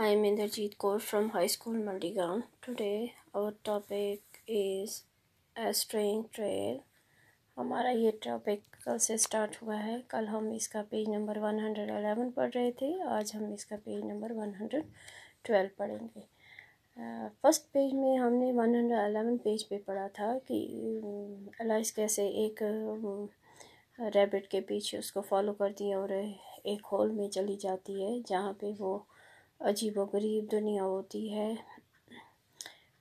I am Inderjeet Kaur from High School Maldigaon. Today, our topic is a string trail. हमारा ये topic कल से start हुआ है कल हम इसका पेज नंबर 111 पढ़ रहे थे आज हम इसका पेज नंबर 112 पढ़ेंगे फ़र्स्ट पेज में हमने 111 पेज पे पढ़ा था कि एलाइस कैसे एक रैबिट के पीछे उसको फॉलो करती है और एक हॉल में चली जाती है, जहाँ पे वो अजीब व गरीब दुनिया होती है।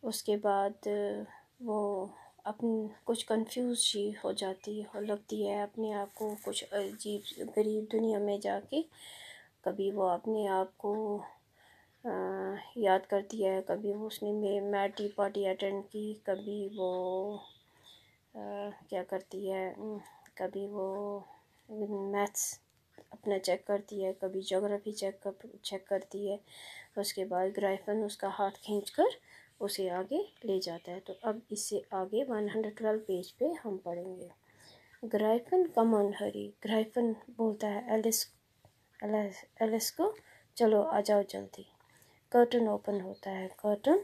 उसके बाद वो अपन कुछ कंफ्यूज सी हो जाती है लगती है अपने आप को कुछ अजीब गरीब दुनिया में जाके। कभी वो अपने आप को याद करती है कभी वो उसने मैटी पार्टी अटेंड की कभी वो आ, क्या करती है कभी वो मैथ्स अपना चेक करती है, कभी जोग्राफ़ी चेक कर चेक करती है, उसके बाद ग्राइफन उसका हाथ खींच कर उसे आगे ले जाता है। तो अब इससे आगे वन हंड्रेड ट्वेल्व पेज पे हम पढ़ेंगे। Gryphon come on hurry. Gryphon बोलता है एलिस एलिस को चलो, आ जाओ जल्दी। कर्टन ओपन होता है। कर्टन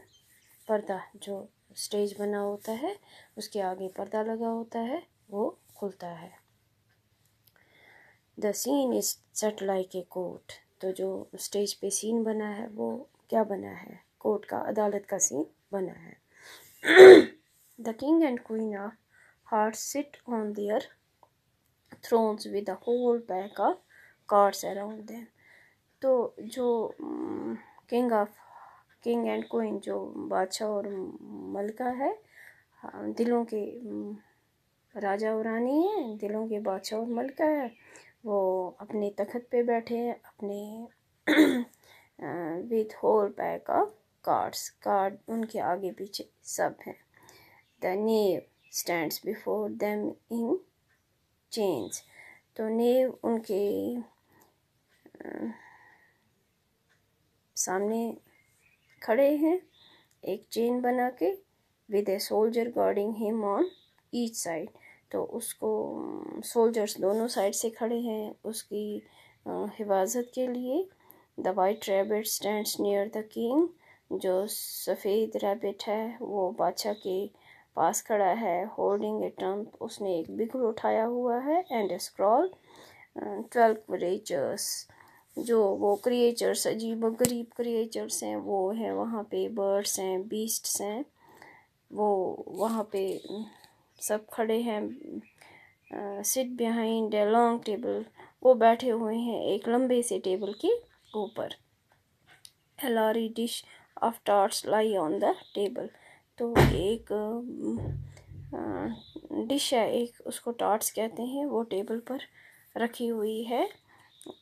पर्दा जो स्टेज बना होता है, उसके आगे पर्दा लगा होता है, वो खुलता है। The scene is set like a court तो जो स्टेज पे सीन बना है वो क्या बना है? कोर्ट का अदालत का सीन बना है। The king and queen of heart sit on their thrones with the whole pack of cards around them तो जो king of king and queen जो बादशाह और मलका है हाँ, दिलों के राजा और रानी है दिलों के बादशाह और मलका है वो अपने तखत पे बैठे हैं अपने with whole pack of cards card उनके आगे पीछे सब हैं। The knave stands before them in chains तो नेव उनके सामने खड़े हैं। एक चेन बना के with a soldier guarding him on each side तो उसको सोल्जर्स दोनों साइड से खड़े हैं उसकी हिफाजत के लिए। The white rabbit stand near the king जो सफ़ेद रैबिट है, वो बादशाह के पास खड़ा है। होल्डिंग ए ट्रंप उसने एक बिगल उठाया हुआ है and a scroll twelve creatures जो वो क्रिएचर्स अजीब गरीब क्रिएचर्स हैं, वो हैं वहाँ पे बर्ड्स हैं बीस्ट्स हैं, वो वहाँ पे सब खड़े हैं sit behind a long table वो बैठे हुए हैं एक लंबे से टेबल के ऊपर। A large dish of tarts lie on the table तो एक डिश है, एक उसको टार्ट्स कहते हैं। वो टेबल पर रखी हुई है।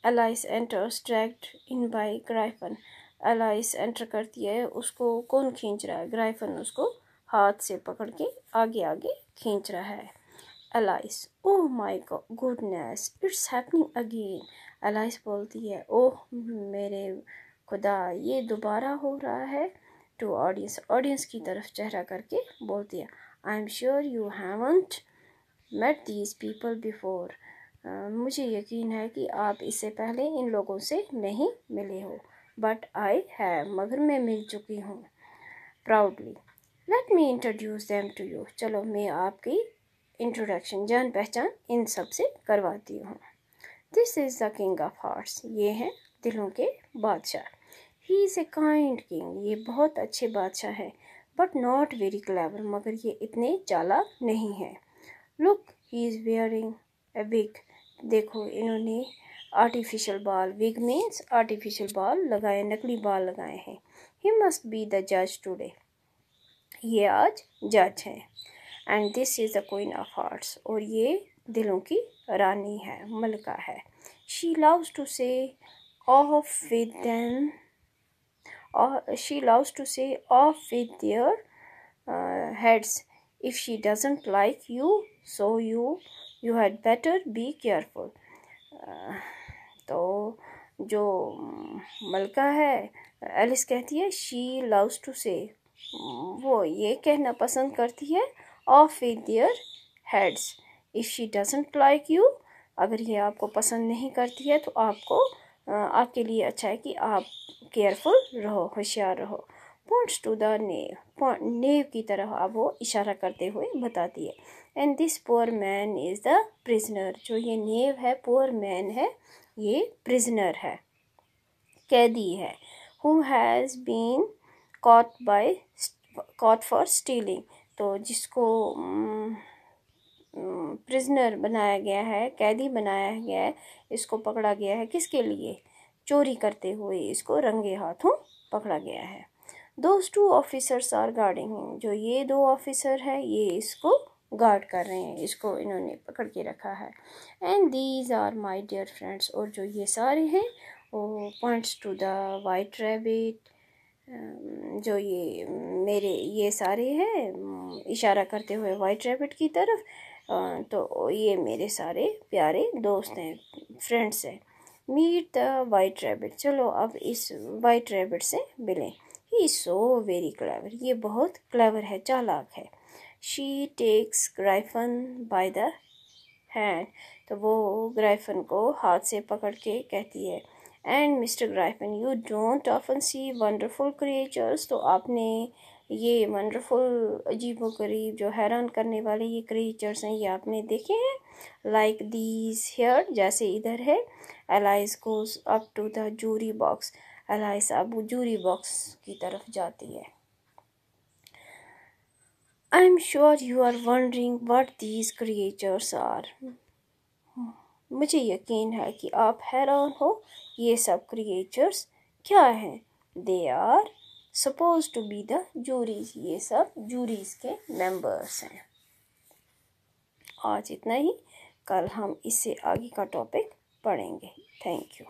Alice enters dragged in by griffin Alice enter करती है, उसको कौन खींच रहा है? ग्राइफन उसको हाथ से पकड़ के आगे आगे खींच रहा है। Alice oh my goodness it's happening again Alice बोलती है ओह मेरे खुदा, ये दोबारा हो रहा है। टू ऑडियंस ऑडियंस की तरफ़ चेहरा करके बोलती है I am sure you haven't met these people before मुझे यकीन है कि आप इससे पहले इन लोगों से नहीं मिले हो बट आई है मगर मैं मिल चुकी हूँ proudly let me introduce them to you चलो, मैं आपकी इंट्रोडक्शन जान पहचान इन सबसे करवाती हूँ। This is the king of hearts ये हैं दिलों के बादशाह। He is a kind king ये बहुत अच्छे बादशाह हैं बट नॉट वेरी क्लेवर मगर ये इतने चालाक नहीं हैं। Look he is wearing a wig देखो, इन्होंने आर्टिफिशियल बाल विग मीन्स आर्टिफिशियल बाल लगाए, नकली बाल लगाए हैं। ही मस्ट बी द जज टूडे ये आज जज है। And this is the queen of hearts और ये दिलों की रानी है, मलका है। She loves to say off with them she loves to say off with their heads if she doesn't like you so you you had better be careful तो जो मलका है एलिस कहती है शी लव्स टू से वो ये कहना पसंद करती है off with their heads if she doesn't like you अगर ये आपको पसंद नहीं करती है तो आपको आपके लिए अच्छा है कि आप केयरफुल रहो, होशियार रहो. Points to the knave knave की तरह अब वो इशारा करते हुए बताती है। And this poor man is the prisoner जो ये नेव है पोअर मैन है, ये प्रिजनर है, कैदी है। Who has been caught by caught for stealing तो जिसको प्रिजनर बनाया गया है, कैदी बनाया गया है, इसको पकड़ा गया है किसके लिए? चोरी करते हुए इसको रंगे हाथों पकड़ा गया है। Those two officers are guarding जो ये दो ऑफिसर है, ये इसको गार्ड कर रहे हैं, इसको इन्होंने पकड़ के रखा है। And these are my dear friends और जो ये सारे हैं, वो points to the white rabbit जो ये मेरे ये सारे हैं इशारा करते हुए वाइट रैबिट की तरफ़ तो ये मेरे सारे प्यारे दोस्त हैं फ्रेंड्स हैं। मीट द वाइट रैबिट चलो अब इस वाइट रैबिट से मिलें। ही सो वेरी क्लेवर ये बहुत क्लेवर है, चालाक है। She takes Gryphon by the hand तो वो ग्राइफन को हाथ से पकड़ के कहती है and mister Gryphon you don't often see wonderful creatures तो आपने ये वंडरफुल अजीब व गरीब जो हैरान करने वाले ये क्रिएचर्स हैं, ये आपने देखे हैं? लाइक दीज हेयर जैसे इधर है Alice goes up to the jury box Alice अब जूरी बॉक्स की तरफ़ जाती है। I am sure you are wondering what these creatures are मुझे यकीन है कि आप हैरान हो। ये सब क्रिएचर्स क्या हैं? They are suppose to be the juries ये सब जूरीज के मेंबर्स हैं। आज इतना ही। कल हम इससे आगे का टॉपिक पढ़ेंगे। Thank you